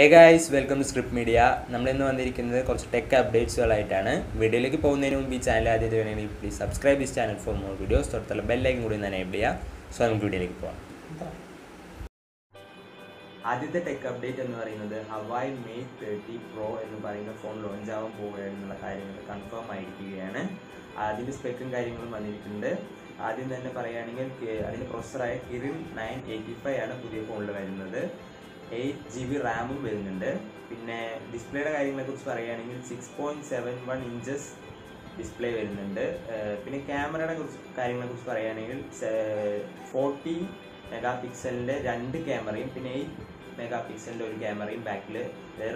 Hey guys welcome to script media നമ്മളിന്ന് വന്നിരിക്കുന്നത് കുറച്ച് ടെക് അപ്ഡേറ്റ്സുകളായിട്ടാണ് വീഡിയോയിലേക്ക് പോകുന്നതിന് മുമ്പ് ഈ ചാനൽ ആദ്യത്തെ വേണമെങ്കിൽ please subscribe this channel for more videos തൊട്ടുള്ള ബെല്ലൈക്കും കൂടി തന്നെ എനേബിൾ ചെയ്യുക. സോ നമുക്ക് വീഡിയോയിലേക്ക് പോകാം ആദ്യത്തെ ടെക് അപ്ഡേറ്റ് എന്ന് പറയുന്നത് ഹവായ് മെയ് തേർട്ടി പ്രോ എന്ന് പറയുന്ന ഫോൺ ലോഞ്ച് ആവാൻ പോവുകയാണെന്നുള്ള കാര്യങ്ങൾ കൺഫേം ആയിരിക്കുകയാണ്. അതിന്റെ സ്പെക്കും കാര്യങ്ങളും വന്നിരിക്കുന്നുണ്ട്. ആദ്യം തന്നെ പറയുകയാണെങ്കിൽ അതിന്റെ പ്രൊസസ്സറായ കിറിൻ നയൻ എയ്റ്റി ഫൈവ് ആണ് പുതിയ ഫോണിൽ വരുന്നത്. എയ്റ്റ് ജി ബി റാമും വരുന്നുണ്ട്. പിന്നെ ഡിസ്പ്ലേയുടെ കാര്യങ്ങളെ കുറിച്ച് പറയുകയാണെങ്കിൽ six point seven one inches display വരുന്നുണ്ട്. പിന്നെ ക്യാമറയുടെ കുറിച്ച് കാര്യങ്ങളെ കുറിച്ച് പറയുകയാണെങ്കിൽ ഫോർട്ടി മെഗാ പിക്സലിന്റെ രണ്ട് ക്യാമറയും പിന്നെ എയ്റ്റ് മെഗാ പിക്സലിന്റെ ഒരു ക്യാമറയും ബാക്കിൽ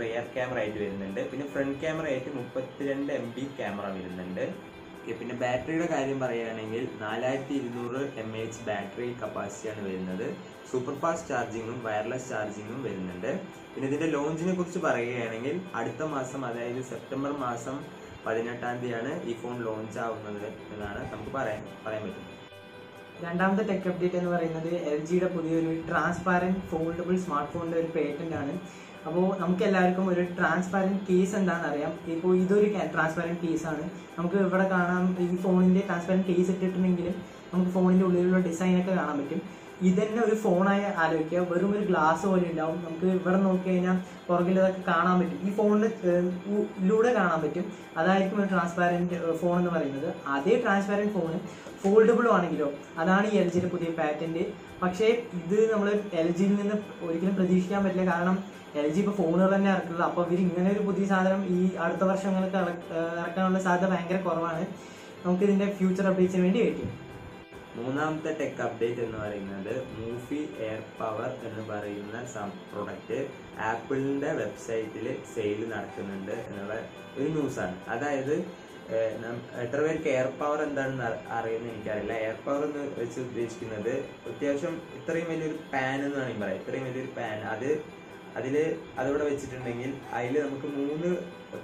റിയർ ക്യാമറ ആയിട്ട് വരുന്നുണ്ട്. പിന്നെ ഫ്രണ്ട് ക്യാമറ ആയിട്ട് മുപ്പത്തിരണ്ട് എം ബി ക്യാമറ വരുന്നുണ്ട്. പിന്നെ ബാറ്ററിയുടെ കാര്യം പറയുകയാണെങ്കിൽ നാലായിരത്തി ഇരുന്നൂറ് എം എച്ച് ബാറ്ററി കപ്പാസിറ്റിയാണ് വരുന്നത്. സൂപ്പർ ഫാസ്റ്റ് ചാർജിങ്ങും വയർലെസ് ചാർജിങ്ങും വരുന്നുണ്ട്. പിന്നെ ഇതിന്റെ ലോഞ്ചിനെ കുറിച്ച് പറയുകയാണെങ്കിൽ അടുത്ത മാസം അതായത് സെപ്റ്റംബർ മാസം പതിനെട്ടാം തീയതിയാണ് ഈ ഫോൺ ലോഞ്ച് ആവുന്നത് എന്നാണ് നമുക്ക് പറയാൻ പറയാൻ പറ്റും രണ്ടാമത്തെ ടെക് അപ്ഡേറ്റ് എന്ന് പറയുന്നത് എൽ ജിയുടെ പുതിയൊരു ട്രാൻസ്പാരന്റ് ഫോൾഡബിൾ സ്മാർട്ട് ഫോണിന്റെ ഒരു പേറ്റന്റ് ആണ്. അപ്പോൾ നമുക്ക് എല്ലാവർക്കും ഒരു ട്രാൻസ്പാരന്റ് കേസ് എന്താണെന്ന് അറിയാം. ഇപ്പോൾ ഇതൊരു ട്രാൻസ്പാരന്റ് ആണ്. നമുക്ക് ഇവിടെ കാണാം ഈ ഫോണിന്റെ ട്രാൻസ്പാരന്റ് കേസ് ഇട്ടിട്ടുണ്ടെങ്കിലും നമുക്ക് ഫോണിന്റെ ഉള്ളിലുള്ള ഡിസൈനൊക്കെ കാണാൻ പറ്റും. ഇതന്നെ ഒരു ഫോണായി ആലോചിക്കുക. വെറും ഒരു ഗ്ലാസ് പോലെ ഉണ്ടാവും നമുക്ക് ഇവിടെ നോക്കി കഴിഞ്ഞാൽ പുറകിൽ അതൊക്കെ കാണാൻ പറ്റും. ഈ ഫോണിലൂടെ കാണാൻ പറ്റും. അതായിരിക്കും ഒരു ട്രാൻസ്പാരന്റ് ഫോൺ എന്ന് പറയുന്നത്. അതേ ട്രാൻസ്പാരന്റ് ഫോൺ ഫോൾഡബിളും ആണെങ്കിലോ അതാണ് ഈ എൽ ജിയുടെ പുതിയ പാറ്റന്റ് പക്ഷേ ഇത് നമ്മൾ എൽ ജിയിൽ നിന്ന് ഒരിക്കലും പ്രതീക്ഷിക്കാൻ പറ്റില്ല. കാരണം എൽ ജി ഇപ്പോൾ ഫോണുകൾ തന്നെ ഇറക്കുള്ളൂ. അപ്പോൾ ഇവർ ഇങ്ങനെ ഒരു പുതിയ സാധനം ഈ അടുത്ത വർഷങ്ങൾക്ക് ഇറക്കാനുള്ള സാധ്യത ഭയങ്കര കുറവാണ്. നമുക്ക് ഇതിന്റെ ഫ്യൂച്ചർ അപ്ഡേറ്റ്സിന് വേണ്ടി വെയിറ്റ് ചെയ്യാം മൂന്നാമത്തെ ടെക് അപ്ഡേറ്റ് എന്ന് പറയുന്നത് മൂഫി എയർ പവർ എന്ന് പറയുന്ന പ്രൊഡക്റ്റ് ആപ്പിളിന്റെ വെബ്സൈറ്റിൽ സെയിൽ നടക്കുന്നുണ്ട് എന്നുള്ള ഒരു ന്യൂസാണ് അതായത് എത്ര പേർക്ക് എയർ പവർ എന്താണെന്ന് അറിയുന്ന എനിക്കറിയില്ല. എയർ പവർ എന്ന് വെച്ച് ഉദ്ദേശിക്കുന്നത് അത്യാവശ്യം ഇത്രയും വലിയൊരു പാൻ എന്ന് വേണമെങ്കിൽ പറയാം. ഇത്രയും വലിയൊരു പാൻ അത് അതിൽ അതവിടെ വെച്ചിട്ടുണ്ടെങ്കിൽ അതിൽ നമുക്ക് മൂന്ന്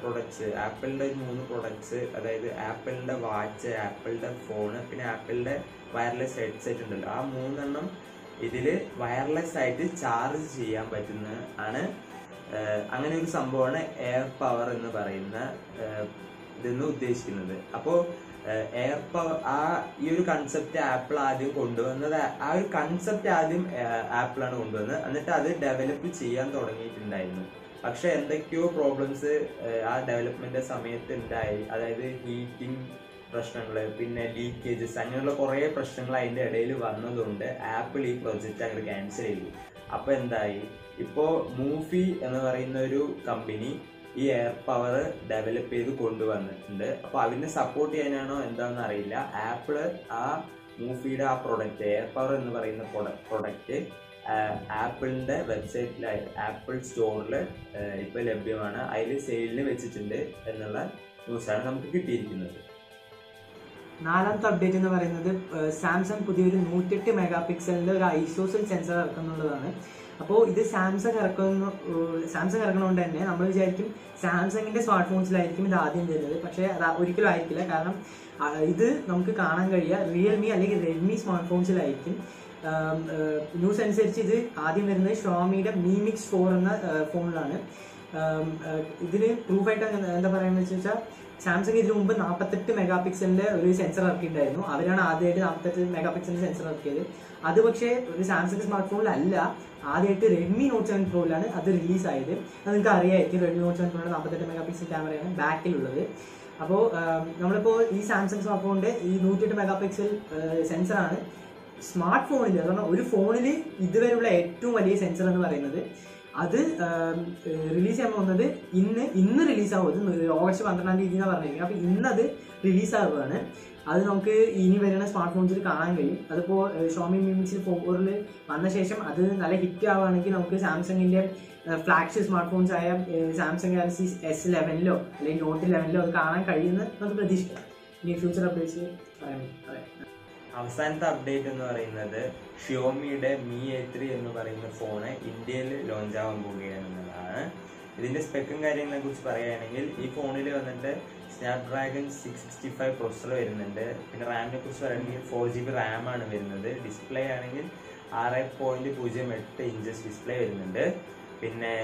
പ്രൊഡക്ട്സ് ആപ്പിളിന്റെ മൂന്ന് പ്രൊഡക്ട്സ് അതായത് ആപ്പിളിന്റെ വാച്ച് ആപ്പിളിന്റെ ഫോണ് പിന്നെ ആപ്പിളിന്റെ വയർലെസ് ഹെഡ്സെറ്റ് ഉണ്ടല്ലോ. ആ മൂന്നെണ്ണം ഇതിൽ വയർലെസ് ആയിട്ട് ചാർജ് ചെയ്യാൻ പറ്റുന്ന ആണ്. അങ്ങനെ ഒരു സംഭവമാണ് എയർ പവർ എന്ന് പറയുന്ന ഇതെന്ന് ഉദ്ദേശിക്കുന്നത്. അപ്പോൾ എയർ പവർ ആ ഈ ഒരു കൺസെപ്റ്റ് ആപ്പിൾ ആദ്യം കൊണ്ടുവന്നത് ആ ഒരു കൺസെപ്റ്റ് ആദ്യം ആപ്പിളാണ് കൊണ്ടുവന്നത്. എന്നിട്ട് അത് ഡെവലപ്പ് ചെയ്യാൻ തുടങ്ങിയിട്ടുണ്ടായിരുന്നു. പക്ഷെ എന്തൊക്കെയോ പ്രോബ്ലംസ് ആ ഡെവലപ്മെന്റ് സമയത്ത് ഉണ്ടായി. അതായത് ഹീറ്റിംഗ് പ്രശ്നങ്ങൾ പിന്നെ ലീക്കേജസ് അങ്ങനെയുള്ള കുറേ പ്രശ്നങ്ങൾ അതിന്റെ ഇടയിൽ വന്നതുകൊണ്ട് ആപ്പിൾ ഈ പ്രൊജക്റ്റ് അങ്ങോട്ട് ക്യാൻസൽ ചെയ്തു. അപ്പോൾ എന്തായി? ഇപ്പോ മൂഫി എന്ന് പറയുന്ന ഒരു കമ്പനി ഈ എയർ പവർ ഡെവലപ്പ് ചെയ്ത് കൊണ്ടുവന്നിട്ടുണ്ട്. അപ്പൊ അതിനെ സപ്പോർട്ട് ചെയ്യാനാണോ എന്താണെന്ന് അറിയില്ല. ആപ്പിൾ ആ മൂഫിയുടെ ആ പ്രൊഡക്റ്റ് എയർ പവർ എന്ന് പറയുന്ന പ്രൊഡക്റ്റ് ആപ്പിളിന്റെ വെബ്സൈറ്റിലായി ആപ്പിൾ സ്റ്റോറിൽ ഇപ്പൊ ലഭ്യമാണ്. അതിൽ സെയിലിന് വെച്ചിട്ടുണ്ട് എന്നുള്ള ന്യൂസാണ് നമുക്ക് കിട്ടിയിരിക്കുന്നത്. നാലാമത്തെ അപ്ഡേറ്റ് എന്ന് പറയുന്നത് സാംസങ് പുതിയൊരു നൂറ്റെട്ട് മെഗാ പിക്സലിന്റെ ഒരു ഐസോസിൽ സെൻസർ ഇറക്കുന്നുള്ളതാണ്. അപ്പോൾ ഇത് സാംസങ് ഇറക്കുന്ന സാംസങ് ഇറക്കണതുകൊണ്ട് തന്നെ നമ്മൾ വിചാരിക്കും സാംസങ്ങിന്റെ സ്മാർട്ട് ഫോൺസിലായിരിക്കും ഇത് ആദ്യം വരുന്നത് പക്ഷേ അത് ഒരിക്കലും ആയിരിക്കില്ല. കാരണം ഇത് നമുക്ക് കാണാൻ കഴിയുക റിയൽമി അല്ലെങ്കിൽ റെഡ്മി സ്മാർട്ട് ഫോൺസിലായിരിക്കും ന്യൂസ് അനുസരിച്ച് ഇത് ആദ്യം വരുന്നത് ഷോമിയുടെ മീമിക്സ് ഫോർ എന്ന ഫോണിലാണ് ഇതിന് പ്രൂഫായിട്ട് എന്താ പറയുന്നത് വെച്ച് വെച്ചാൽ സാംസങ് ഇതിനു മുമ്പ് നാൽപ്പത്തെട്ട് മെഗാ പിക്സലിന്റെ ഒരു സെൻസർ ഇറക്കിയിട്ടുണ്ടായിരുന്നു. അവരാണ് ആദ്യമായിട്ട് നാൽപ്പത്തെട്ട് മെഗാ പിക്സലിന്റെ സെൻസർ ഇറക്കിയത്. അത് പക്ഷേ ഒരു സാംസങ് സ്മാർട്ട് ഫോണിലല്ല ആദ്യമായിട്ട് റെഡ്മി നോട്ട് സെവൻ പ്രോയിലാണ് അത് റിലീസ് ആയത്. അത് നിങ്ങൾക്ക് അറിയായിരിക്കും റെഡ്മി നോട്ട് സെവൻ പ്രോയുടെ നാൽപ്പത്തെട്ട് മെഗാ പിക്സൽ ക്യാമറയാണ് ബാക്കിലുള്ളത്. അപ്പോൾ നമ്മളിപ്പോൾ ഈ സാംസങ് സ്മാർട്ട് ഫോണിന്റെ ഈ നൂറ്റിയെട്ട് മെഗാ പിക്സൽ സെൻസറാണ് സ്മാർട്ട് ഫോണിൽ കാരണം ഒരു ഫോണിൽ ഇതുവരെയുള്ള ഏറ്റവും വലിയ സെൻസർ എന്ന് പറയുന്നത്. അത് റിലീസ് ചെയ്യാൻ പോകുന്നത് ഇന്ന് ഇന്ന് റിലീസാവും ഇത് ഓഗസ്റ്റ് പന്ത്രണ്ടാം തീയതി എന്നാണ് പറഞ്ഞിരിക്കുന്നത്. അപ്പോൾ ഇന്നത് റിലീസാവുകയാണ് അത് നമുക്ക് ഇനി വരുന്ന സ്മാർട്ട് ഫോൺസിൽ കാണാൻ കഴിയും. അതിപ്പോൾ ഷോമി മിമിക്സിൽ ഫോറിൽ വന്ന ശേഷം അത് നല്ല ഹിറ്റ് ആവുകയാണെങ്കിൽ നമുക്ക് സാംസങ്ങിന്റെ ഫ്ലാഗ്ഷിപ്പ് സ്മാർട്ട് ഫോൺസ് ആയ സാംസങ് ഗാലക്സി എസ് ലെവനിലോ അല്ലെങ്കിൽ നോട്ട് ലെവനിലോ അത് കാണാൻ കഴിയുമെന്ന് നമുക്ക് പ്രതീക്ഷിക്കാം. ഇനി ഫ്യൂച്ചർ അപ്ഡേറ്റ്സ് പറയാം. പറയാം അവസാനത്തെ അപ്ഡേറ്റ് എന്ന് പറയുന്നത് ഷിയോമിയുടെ മി എ ത്രീ എന്ന് പറയുന്ന ഫോണ് ഇന്ത്യയിൽ ലോഞ്ച് ആവാൻ പോവുകയാണ് എന്നുള്ളതാണ്. ഇതിന്റെ സ്പെക്കും കാര്യങ്ങളെ കുറിച്ച് പറയുകയാണെങ്കിൽ ഈ ഫോണിൽ വന്നിട്ട് Snapdragon six sixty five processor വരുന്നുണ്ട്. പിന്നെ റാമിനെ കുറിച്ച് പറയുകയാണെങ്കിൽ ഫോർ ജി ബി റാം ആണ് വരുന്നത്. ഡിസ്പ്ലേ ആണെങ്കിൽ ആറ് പോയിന്റ് പൂജ്യം എട്ട് ഇഞ്ചസ് ഡിസ്പ്ലേ വരുന്നുണ്ട്. പിന്നെ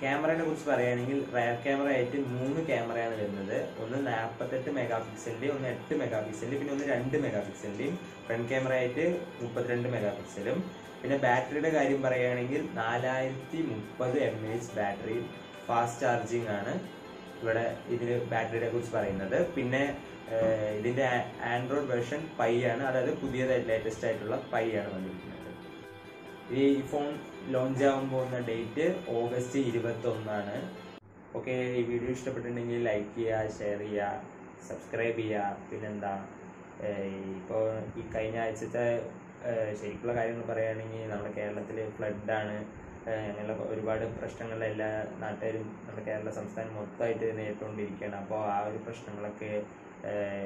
ക്യാമറയെ കുറിച്ച് പറയുകയാണെങ്കിൽ റയർ ക്യാമറ ആയിട്ട് മൂന്ന് ക്യാമറയാണ് വരുന്നത്. ഒന്ന് നാൽപ്പത്തെട്ട് മെഗാ പിക്സലിന്റെയും ഒന്ന് എട്ട് മെഗാ പിക്സലിന്റെ പിന്നെ ഒന്ന് രണ്ട് മെഗാ പിക്സലിന്റെയും ഫ്രണ്ട് ക്യാമറ ആയിട്ട് മുപ്പത്തിരണ്ട് മെഗാ പിക്സലും പിന്നെ ബാറ്ററിയുടെ കാര്യം പറയുകയാണെങ്കിൽ നാലായിരത്തി മുപ്പത് M H battery fast charging ആണ് ഇവിടെ ഇതിൽ ബാറ്ററിയെ കുറിച്ച് പറയുന്നത്. പിന്നെ ഇതിന്റെ ആൻഡ്രോയിഡ് വേർഷൻ പൈ ആണ്. അതായത് പുതിയതായിട്ട് ലേറ്റസ്റ്റ് ആയിട്ടുള്ള പൈ ആണ് വന്നിരിക്കുന്നത്. ഈ ഫോൺ ലോഞ്ച് ആവാൻ പോകുന്ന ഡേറ്റ് ഓഗസ്റ്റ് ഇരുപത്തി ഒന്നാണ് ഓക്കെ ഈ വീഡിയോ ഇഷ്ടപ്പെട്ടിട്ടുണ്ടെങ്കിൽ ലൈക്ക് ചെയ്യുക ഷെയർ ചെയ്യുക സബ്സ്ക്രൈബ് ചെയ്യുക. പിന്നെന്താ ഇപ്പോൾ ഈ കഴിഞ്ഞ ആഴ്ചത്തെ ശരിക്കുള്ള കാര്യങ്ങൾ പറയുകയാണെങ്കിൽ നമ്മുടെ കേരളത്തിൽ ഫ്ലഡാണ്. അങ്ങനെയുള്ള ഒരുപാട് പ്രശ്നങ്ങൾ എല്ലാ നാട്ടുകാരും നമ്മുടെ കേരള സംസ്ഥാനം മൊത്തമായിട്ട് നേരിട്ടുകൊണ്ടിരിക്കുകയാണ്. അപ്പോൾ ആ ഒരു പ്രശ്നങ്ങളൊക്കെ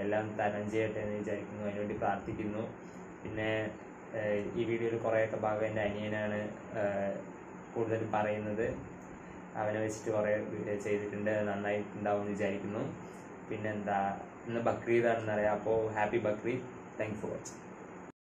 എല്ലാം തരണം ചെയ്യട്ടെ എന്ന് വിചാരിക്കുന്നു. അതിനുവേണ്ടി പ്രാർത്ഥിക്കുന്നു. പിന്നെ ഈ വീഡിയോയിൽ കുറേയൊക്കെ ഭാഗം എന്റെ അനിയനാണ് കൂടുതൽ പറയുന്നത്. അവനെ വെച്ചിട്ട് കുറേ ചെയ്തിട്ടുണ്ട്. നന്നായി നന്നായിട്ടുണ്ടാവും എന്ന് വിചാരിക്കുന്നു. പിന്നെന്താ ഇന്ന് ബക്രീദാണെന്ന് അറിയാം അപ്പോൾ happy Bakrid. Thank for watching.